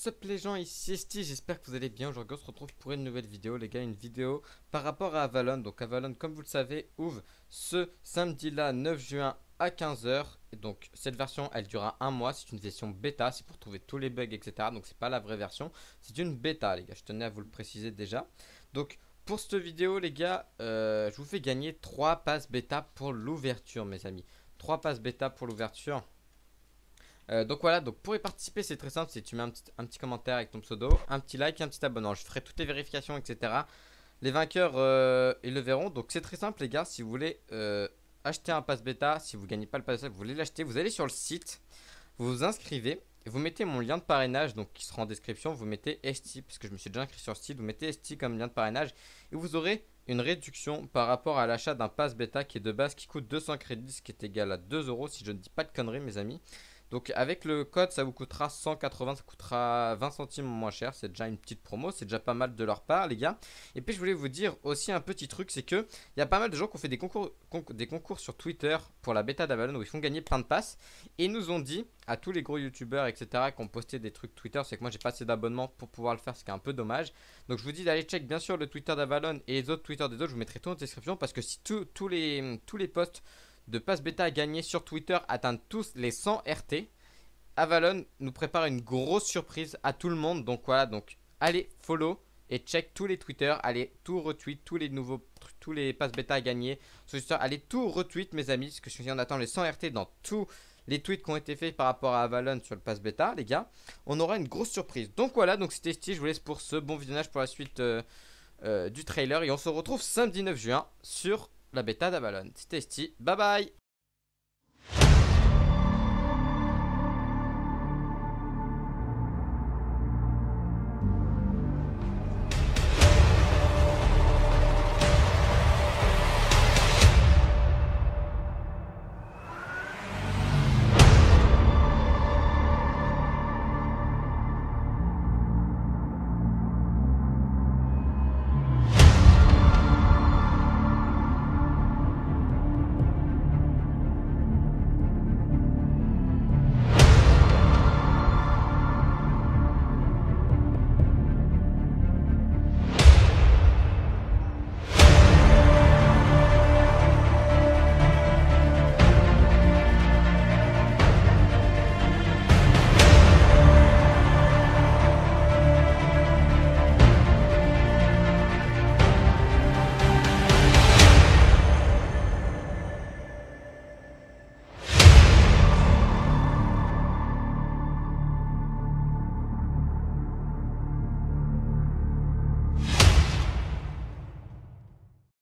What's up les gens, ici Esti, j'espère que vous allez bien. Aujourd'hui on se retrouve pour une nouvelle vidéo les gars, une vidéo par rapport à Avalon. Donc Avalon comme vous le savez ouvre ce samedi là 9 juin à 15h. Et donc cette version elle durera un mois, c'est une version bêta, c'est pour trouver tous les bugs etc. Donc c'est pas la vraie version, c'est une bêta les gars, je tenais à vous le préciser déjà. Donc pour cette vidéo les gars, euh, je vous fais gagner 3 passes bêta pour l'ouverture mes amis. 3 passes bêta pour l'ouverture. Euh, donc voilà, donc pour y participer, c'est très simple. C'est tu mets un petit, commentaire avec ton pseudo, un petit like un petit abonnement. Je ferai toutes les vérifications, etc. Les vainqueurs, euh, ils le verront. Donc c'est très simple, les gars. Si vous voulez euh, acheter un pass bêta, si vous gagnez pas le pass bêta, vous voulez l'acheter, vous allez sur le site, vous vous inscrivez. Vous mettez mon lien de parrainage, donc qui sera en description. Vous mettez ST, parce que je me suis déjà inscrit sur le site. Vous mettez ST comme lien de parrainage. Et vous aurez une réduction par rapport à l'achat d'un pass bêta qui est de base qui coûte 200 crédits, ce qui est égal à 2 euros si je ne dis pas de conneries, mes amis. Donc avec le code, ça vous coûtera 180, ça coûtera 20 centimes moins cher. C'est déjà une petite promo, c'est déjà pas mal de leur part, les gars. Et puis je voulais vous dire aussi un petit truc, c'est que il y a pas mal de gens qui ont fait des concours, des concours sur Twitter pour la bêta d'Avalon où ils font gagner plein de passes. Et ils nous ont dit à tous les gros youtubeurs, etc., qui ont posté des trucs Twitter, c'est que moi j'ai pas assez d'abonnements pour pouvoir le faire, ce qui est un peu dommage. Donc je vous dis d'aller check bien sûr le Twitter d'Avalon et les autres Twitter des autres, je vous mettrai tout en description parce que si tous les, tous les posts de passe bêta à gagner sur Twitter atteignent tous les 100 RT. Avalon nous prépare une grosse surprise à tout le monde. Donc voilà, donc allez follow et check tous les Twitter. Allez tout retweet, tous les nouveaux, tous les passes bêta à gagner. Allez tout retweet mes amis, parce que si on attend les 100 RT dans tous les tweets qui ont été faits par rapport à Avalon sur le pass bêta, les gars, on aura une grosse surprise. Donc voilà, donc c'était Steve, je vous laisse pour ce bon visionnage pour la suite euh, euh, du trailer. Et on se retrouve samedi 9 juin sur la bêta d'Avalon. C'était Steve, bye bye